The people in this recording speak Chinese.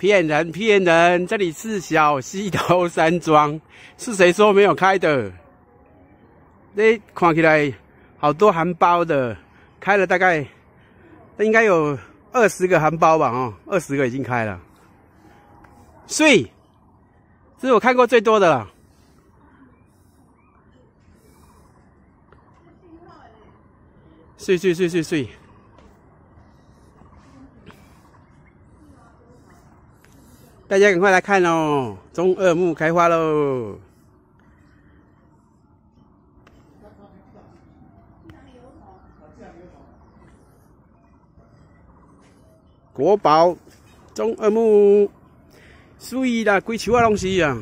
骗人骗人！这里是小溪头山庄，是谁说没有开的？这看起来好多含苞的，开了大概应该有二十个含苞吧？哦，二十个已经开了。碎，这是我看过最多的了。碎碎碎碎碎。大家赶快来看哦！中二木开花喽！国宝中二木，水啦，规树啊拢是啊！